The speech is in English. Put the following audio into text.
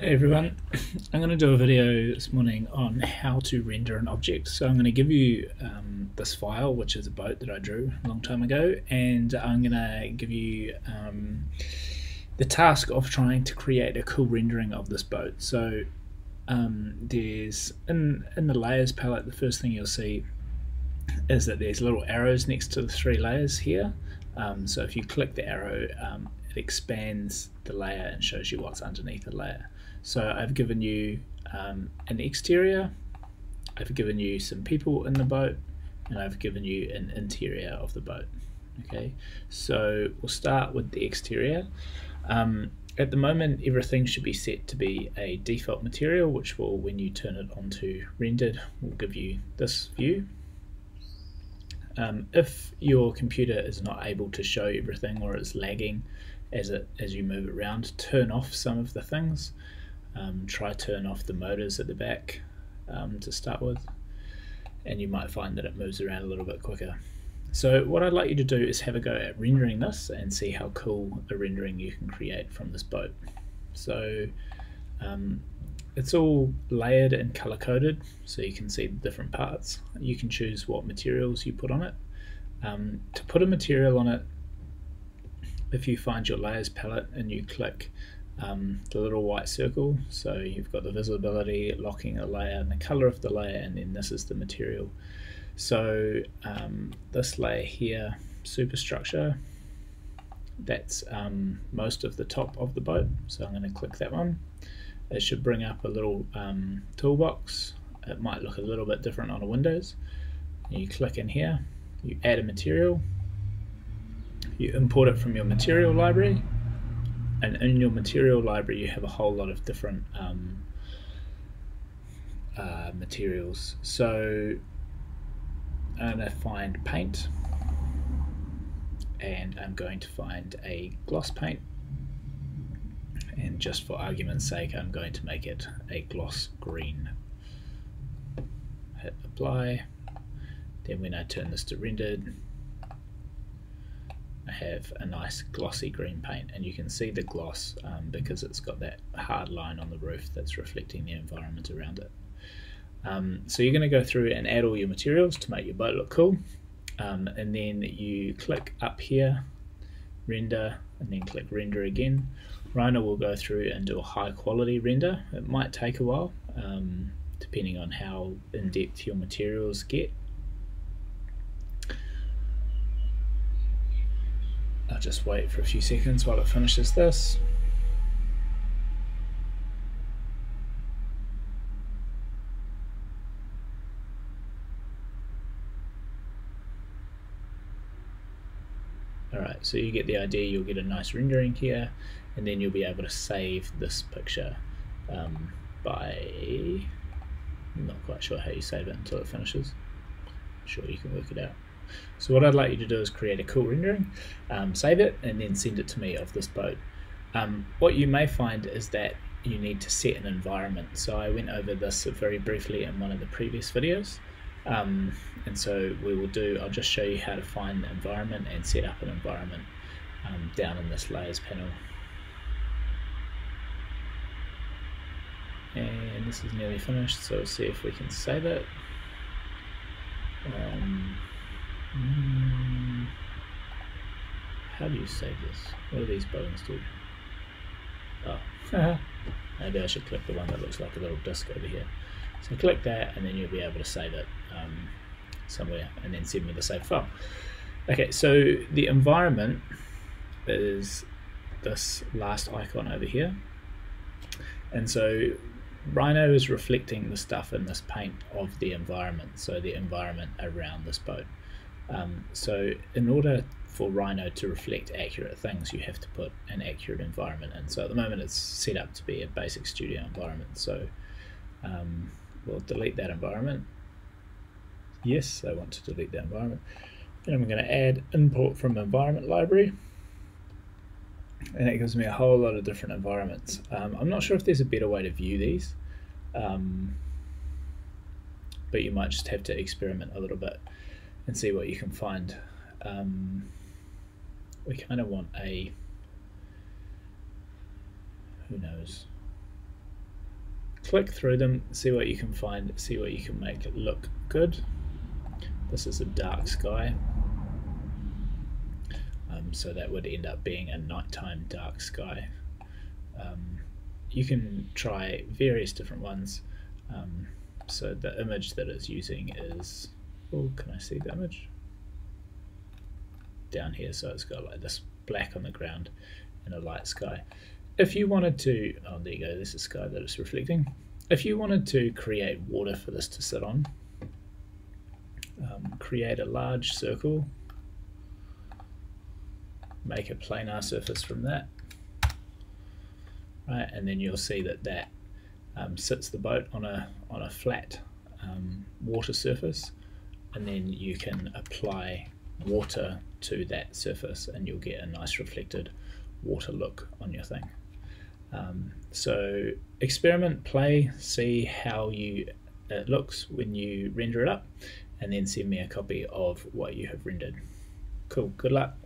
Hey everyone, I'm going to do a video this morning on how to render an object. So I'm going to give you um, this file, which is a boat that I drew a long time ago, and I'm going to give you um, the task of trying to create a cool rendering of this boat. So um, there's in, in the layers palette, the first thing you'll see is that there's little arrows next to the three layers here. Um, so if you click the arrow, um, it expands the layer and shows you what's underneath the layer. So I've given you um, an exterior, I've given you some people in the boat, and I've given you an interior of the boat. Okay, so we'll start with the exterior. Um, at the moment, everything should be set to be a default material, which will, when you turn it onto rendered, will give you this view. Um, if your computer is not able to show everything or it's lagging as it as you move around, turn off some of the things. Um, try turn off the motors at the back um, to start with and you might find that it moves around a little bit quicker. So what I'd like you to do is have a go at rendering this and see how cool a rendering you can create from this boat. So um, it's all layered and color coded so you can see the different parts. You can choose what materials you put on it. Um, to put a material on it, if you find your layers palette and you click um, the little white circle. So you've got the visibility, locking a layer, and the color of the layer, and then this is the material. So um, this layer here, superstructure, that's um, most of the top of the boat. So I'm going to click that one. It should bring up a little um, toolbox. It might look a little bit different on a Windows. You click in here, you add a material, you import it from your material library, and in your material library you have a whole lot of different um, uh, materials. So I'm going to find paint and I'm going to find a gloss paint. And just for argument's sake I'm going to make it a gloss green. Hit apply. Then when I turn this to rendered have a nice glossy green paint and you can see the gloss um, because it's got that hard line on the roof that's reflecting the environment around it. Um, so you're going to go through and add all your materials to make your boat look cool um, and then you click up here render and then click render again. Rhino will go through and do a high quality render. It might take a while um, depending on how in depth your materials get I'll just wait for a few seconds while it finishes this. Alright, so you get the idea, you'll get a nice rendering here, and then you'll be able to save this picture um, by... I'm not quite sure how you save it until it finishes. I'm sure you can work it out. So what I'd like you to do is create a cool rendering, um, save it, and then send it to me of this boat. Um, what you may find is that you need to set an environment. So I went over this very briefly in one of the previous videos. Um, and so we will do, I'll just show you how to find the environment and set up an environment um, down in this layers panel. And this is nearly finished, so see if we can save it. Um, Mm. How do you save this? What do these buttons do? Oh, maybe I should click the one that looks like a little disc over here. So click that and then you'll be able to save it um, somewhere and then send me the save file. Okay, so the environment is this last icon over here. And so Rhino is reflecting the stuff in this paint of the environment, so the environment around this boat. Um, so in order for Rhino to reflect accurate things, you have to put an accurate environment in. So at the moment it's set up to be a basic studio environment. So um, we'll delete that environment. Yes, I want to delete that environment. And I'm going to add import from environment library. And it gives me a whole lot of different environments. Um, I'm not sure if there's a better way to view these. Um, but you might just have to experiment a little bit and see what you can find. Um, we kind of want a, who knows, Click through them, see what you can find, see what you can make it look good. This is a dark sky. Um, so that would end up being a nighttime dark sky. Um, you can try various different ones. Um, so the image that it's using is, oh, can I see damage? Down here, so it's got like this black on the ground and a light sky. If you wanted to, oh, there you go, this is sky that it's reflecting. If you wanted to create water for this to sit on, um, create a large circle, make a planar surface from that, right, and then you'll see that that um, sits the boat on a on a flat um, water surface, and then you can apply water to that surface, and you'll get a nice reflected water look on your thing. Um, so experiment, play, see how you it looks when you render it up, and then send me a copy of what you have rendered. Cool. Good luck.